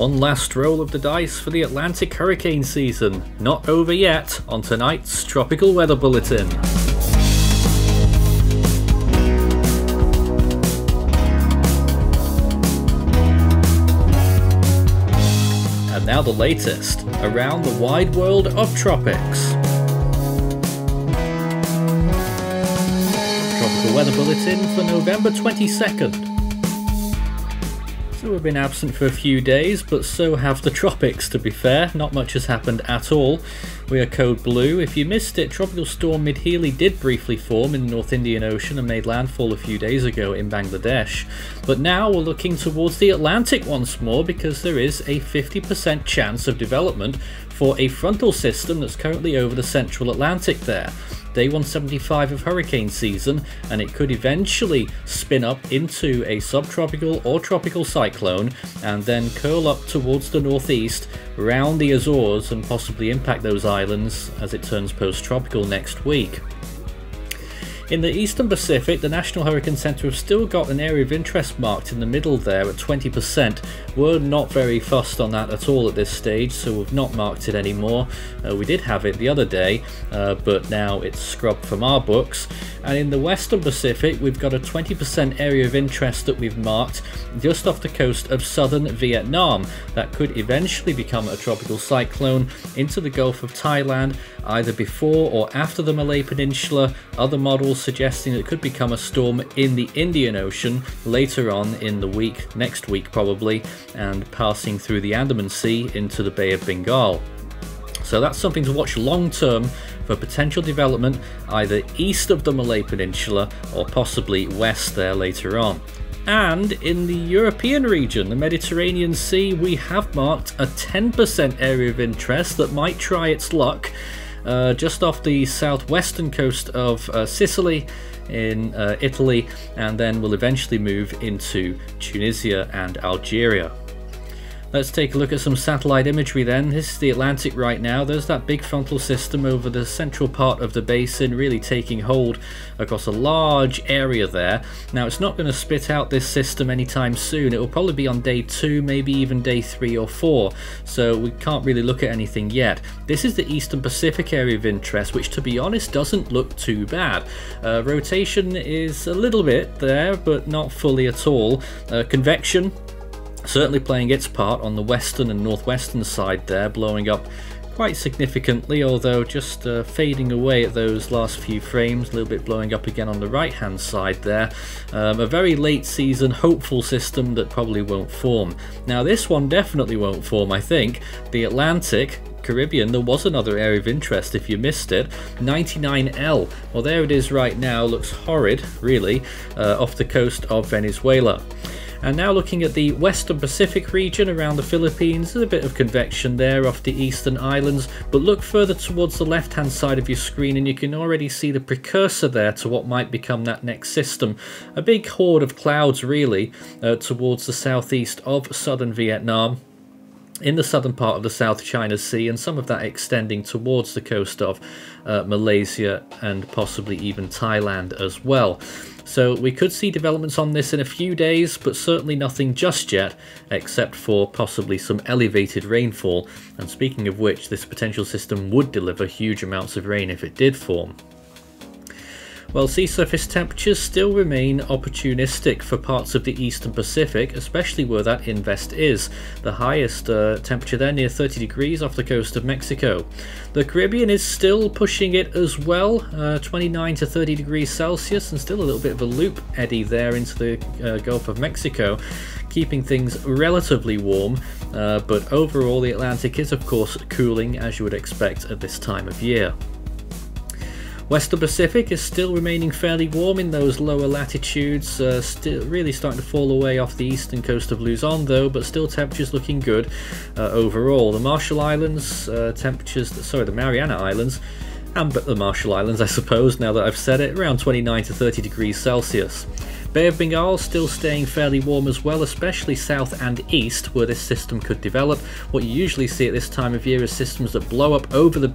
One last roll of the dice for the Atlantic hurricane season. Not over yet on tonight's Tropical Weather Bulletin. And now the latest around the wide world of tropics. Tropical Weather Bulletin for November 22nd. So we've been absent for a few days, but so have the tropics to be fair. Not much has happened at all. We are code blue. If you missed it, Tropical Storm Midhili did briefly form in the North Indian Ocean and made landfall a few days ago in Bangladesh. But now we're looking towards the Atlantic once more because there is a 50% chance of development for a frontal system that's currently over the central Atlantic there day 175 of hurricane season, and it could eventually spin up into a subtropical or tropical cyclone and then curl up towards the northeast, round the Azores, and possibly impact those islands as it turns post tropical next week. In the Eastern Pacific, the National Hurricane Center have still got an area of interest marked in the middle there at 20%. We're not very fussed on that at all at this stage, so we've not marked it anymore. Uh, we did have it the other day, uh, but now it's scrubbed from our books. And in the Western Pacific, we've got a 20% area of interest that we've marked just off the coast of southern Vietnam. That could eventually become a tropical cyclone into the Gulf of Thailand, either before or after the Malay Peninsula. Other models suggesting it could become a storm in the Indian Ocean later on in the week, next week probably, and passing through the Andaman Sea into the Bay of Bengal. So that's something to watch long term for potential development either east of the Malay Peninsula or possibly west there later on. And in the European region, the Mediterranean Sea, we have marked a 10% area of interest that might try its luck uh, just off the southwestern coast of uh, Sicily in uh, Italy, and then will eventually move into Tunisia and Algeria. Let's take a look at some satellite imagery then. This is the Atlantic right now. There's that big frontal system over the central part of the basin really taking hold across a large area there. Now it's not going to spit out this system anytime soon. It will probably be on day two, maybe even day three or four. So we can't really look at anything yet. This is the Eastern Pacific area of interest, which to be honest doesn't look too bad. Uh, rotation is a little bit there, but not fully at all. Uh, convection certainly playing its part on the western and northwestern side there, blowing up quite significantly, although just uh, fading away at those last few frames, a little bit blowing up again on the right hand side there. Um, a very late season hopeful system that probably won't form. Now this one definitely won't form I think. The Atlantic Caribbean, there was another area of interest if you missed it. 99L, well there it is right now, looks horrid really, uh, off the coast of Venezuela. And now looking at the Western Pacific region around the Philippines, there's a bit of convection there off the eastern islands, but look further towards the left hand side of your screen and you can already see the precursor there to what might become that next system. A big horde of clouds really uh, towards the southeast of southern Vietnam in the southern part of the South China Sea and some of that extending towards the coast of uh, Malaysia and possibly even Thailand as well. So we could see developments on this in a few days, but certainly nothing just yet, except for possibly some elevated rainfall. And speaking of which, this potential system would deliver huge amounts of rain if it did form. While sea surface temperatures still remain opportunistic for parts of the eastern Pacific, especially where that invest is. The highest uh, temperature there near 30 degrees off the coast of Mexico. The Caribbean is still pushing it as well, uh, 29 to 30 degrees Celsius, and still a little bit of a loop eddy there into the uh, Gulf of Mexico keeping things relatively warm, uh, but overall the Atlantic is of course cooling as you would expect at this time of year. Western Pacific is still remaining fairly warm in those lower latitudes, uh, still really starting to fall away off the eastern coast of Luzon though, but still temperatures looking good uh, overall. The Marshall Islands, uh, temperatures, sorry, the Mariana Islands, and but the Marshall Islands I suppose, now that I've said it, around 29 to 30 degrees Celsius. Bay of Bengal still staying fairly warm as well, especially south and east where this system could develop. What you usually see at this time of year is systems that blow up over the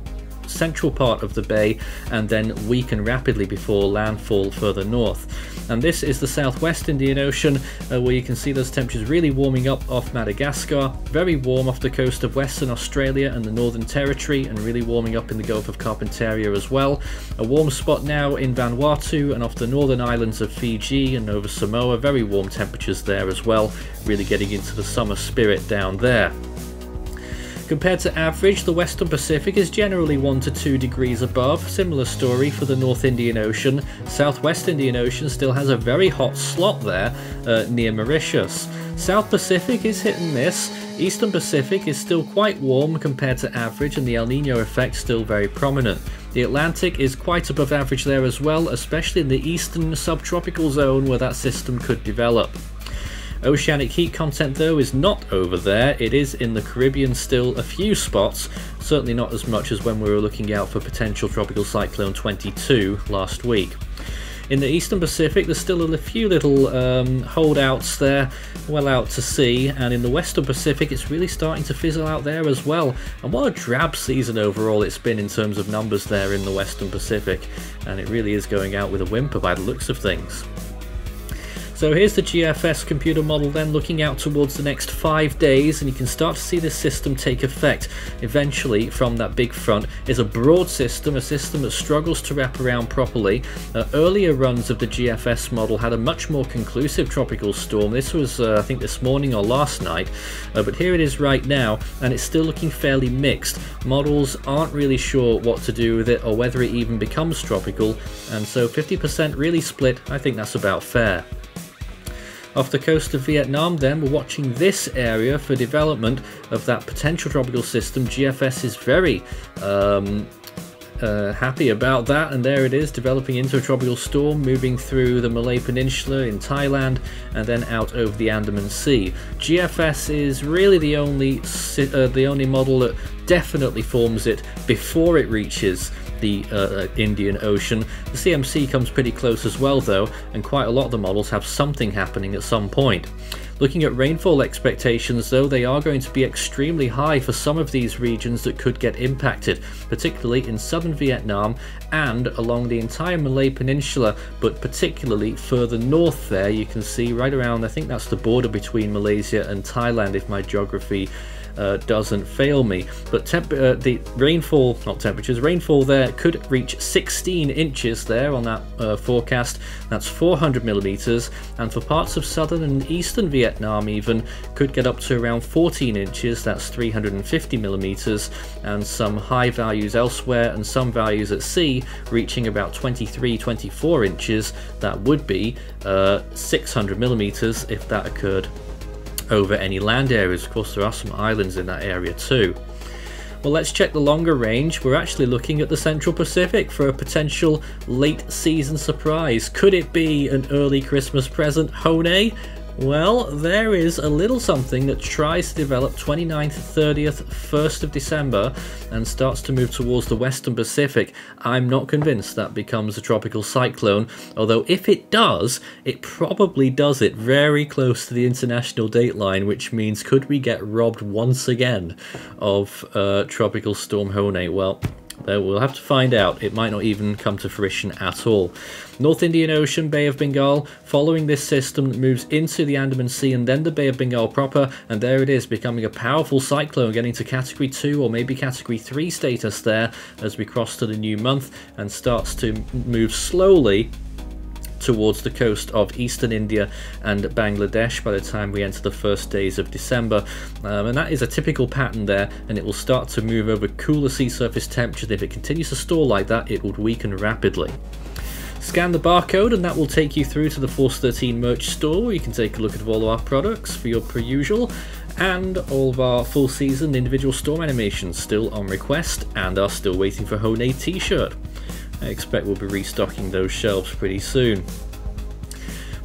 central part of the bay and then weaken rapidly before landfall further north. And this is the southwest Indian Ocean, uh, where you can see those temperatures really warming up off Madagascar, very warm off the coast of Western Australia and the Northern Territory, and really warming up in the Gulf of Carpentaria as well. A warm spot now in Vanuatu and off the northern islands of Fiji and Nova Samoa, very warm temperatures there as well, really getting into the summer spirit down there. Compared to average, the Western Pacific is generally 1 to 2 degrees above. Similar story for the North Indian Ocean. Southwest Indian Ocean still has a very hot slot there uh, near Mauritius. South Pacific is hit and miss. Eastern Pacific is still quite warm compared to average and the El Nino effect still very prominent. The Atlantic is quite above average there as well, especially in the eastern subtropical zone where that system could develop. Oceanic heat content though is not over there, it is in the Caribbean still a few spots, certainly not as much as when we were looking out for potential Tropical Cyclone 22 last week. In the Eastern Pacific, there's still a few little um, holdouts there, well out to sea, and in the Western Pacific, it's really starting to fizzle out there as well. And what a drab season overall it's been in terms of numbers there in the Western Pacific, and it really is going out with a whimper by the looks of things. So here's the GFS computer model then looking out towards the next five days and you can start to see this system take effect. Eventually from that big front is a broad system, a system that struggles to wrap around properly. Uh, earlier runs of the GFS model had a much more conclusive tropical storm. This was uh, I think this morning or last night, uh, but here it is right now and it's still looking fairly mixed. Models aren't really sure what to do with it or whether it even becomes tropical and so 50% really split, I think that's about fair. Off the coast of Vietnam then, we're watching this area for development of that potential tropical system. GFS is very um, uh, happy about that and there it is developing into a tropical storm moving through the Malay Peninsula in Thailand and then out over the Andaman Sea. GFS is really the only uh, the only model that definitely forms it before it reaches the uh, uh Indian Ocean. The CMC comes pretty close as well though, and quite a lot of the models have something happening at some point. Looking at rainfall expectations though, they are going to be extremely high for some of these regions that could get impacted, particularly in southern Vietnam and along the entire Malay Peninsula, but particularly further north there, you can see right around, I think that's the border between Malaysia and Thailand if my geography uh, doesn't fail me. But uh, the rainfall, not temperatures, rainfall there could reach 16 inches there on that uh, forecast. That's 400 millimeters, and for parts of southern and eastern Vietnam, even could get up to around 14 inches. That's 350 millimeters, and some high values elsewhere, and some values at sea reaching about 23, 24 inches. That would be uh, 600 millimeters if that occurred over any land areas. Of course, there are some islands in that area too. Well, let's check the longer range. We're actually looking at the Central Pacific for a potential late season surprise. Could it be an early Christmas present, Hone? Well, there is a little something that tries to develop 29th, 30th, 1st of December and starts to move towards the Western Pacific. I'm not convinced that becomes a tropical cyclone, although if it does, it probably does it very close to the international dateline, which means could we get robbed once again of uh, Tropical Storm Hone? Well, we'll have to find out. It might not even come to fruition at all. North Indian Ocean, Bay of Bengal, following this system that moves into the Andaman Sea and then the Bay of Bengal proper, and there it is, becoming a powerful cyclone, getting to Category 2 or maybe Category 3 status there as we cross to the new month and starts to move slowly towards the coast of eastern India and Bangladesh by the time we enter the first days of December. Um, and that is a typical pattern there, and it will start to move over cooler sea surface temperatures. If it continues to store like that, it would weaken rapidly. Scan the barcode and that will take you through to the Force 13 merch store where you can take a look at all of our products for your per usual and all of our full season individual storm animations still on request and are still waiting for Hone t-shirt. I expect we'll be restocking those shelves pretty soon.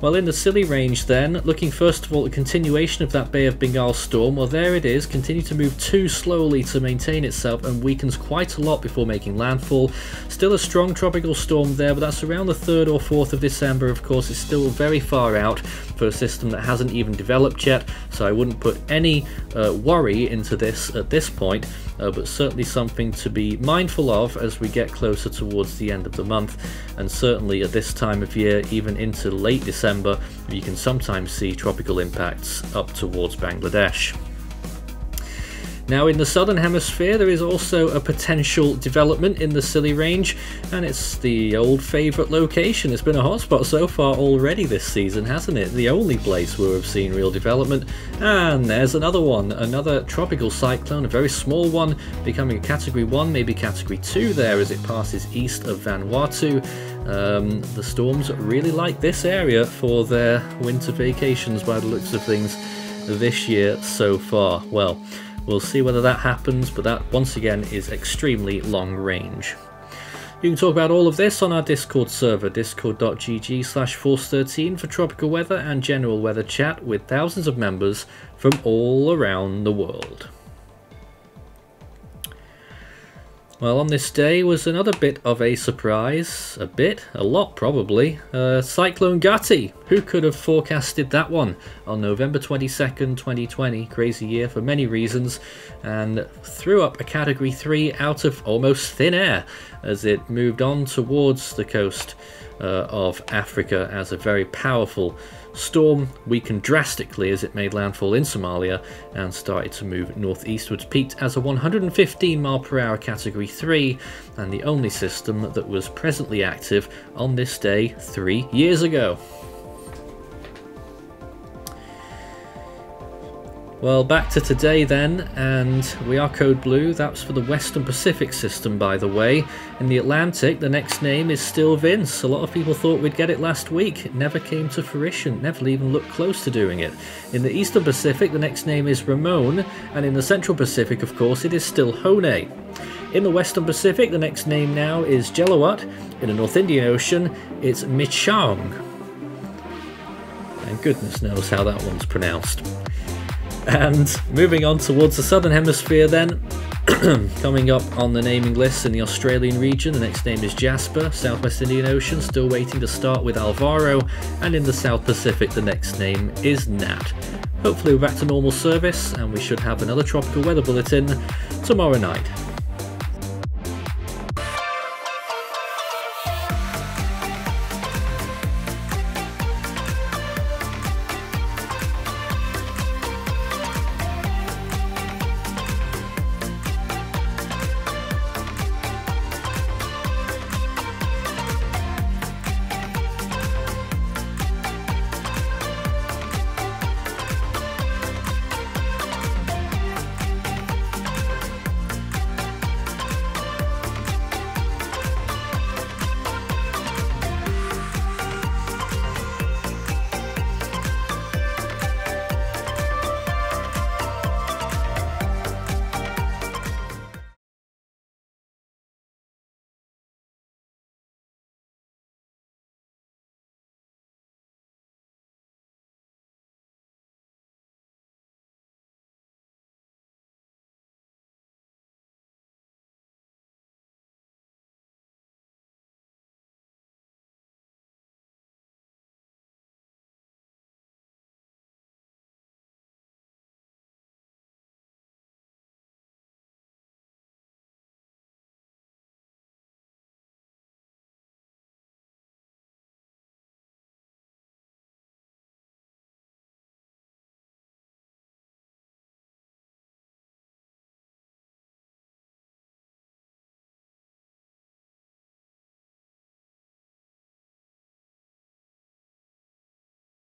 Well, in the silly range then, looking first of all at the continuation of that Bay of Bengal storm, well there it is, continue to move too slowly to maintain itself and weakens quite a lot before making landfall. Still a strong tropical storm there, but that's around the 3rd or 4th of December, of course, it's still very far out for a system that hasn't even developed yet, so I wouldn't put any uh, worry into this at this point, uh, but certainly something to be mindful of as we get closer towards the end of the month, and certainly at this time of year, even into late December, you can sometimes see tropical impacts up towards Bangladesh. Now in the southern hemisphere there is also a potential development in the silly range and it's the old favourite location. It's been a hotspot so far already this season hasn't it? The only place where we've seen real development and there's another one, another tropical cyclone, a very small one becoming a category 1, maybe category 2 there as it passes east of Vanuatu. Um, the storms really like this area for their winter vacations by the looks of things this year so far. Well, We'll see whether that happens, but that once again is extremely long range. You can talk about all of this on our Discord server, discord.gg slash force13 for tropical weather and general weather chat with thousands of members from all around the world. Well, on this day was another bit of a surprise. A bit? A lot, probably. Uh, Cyclone Gati. Who could have forecasted that one on November 22nd, 2020? Crazy year for many reasons. And threw up a Category 3 out of almost thin air as it moved on towards the coast uh, of Africa as a very powerful Storm weakened drastically as it made landfall in Somalia and started to move northeastwards, peaked as a 115 mile per hour category 3 and the only system that was presently active on this day three years ago. Well, back to today then, and we are Code Blue. That's for the Western Pacific system, by the way. In the Atlantic, the next name is still Vince. A lot of people thought we'd get it last week. It never came to fruition, never even looked close to doing it. In the Eastern Pacific, the next name is Ramon, and in the Central Pacific, of course, it is still Hone. In the Western Pacific, the next name now is Jelawat. In the North Indian Ocean, it's Michaung. And goodness knows how that one's pronounced. And moving on towards the southern hemisphere then, coming up on the naming list in the Australian region, the next name is Jasper, Southwest Indian Ocean, still waiting to start with Alvaro, and in the South Pacific the next name is Nat. Hopefully we're back to normal service and we should have another tropical weather bulletin tomorrow night.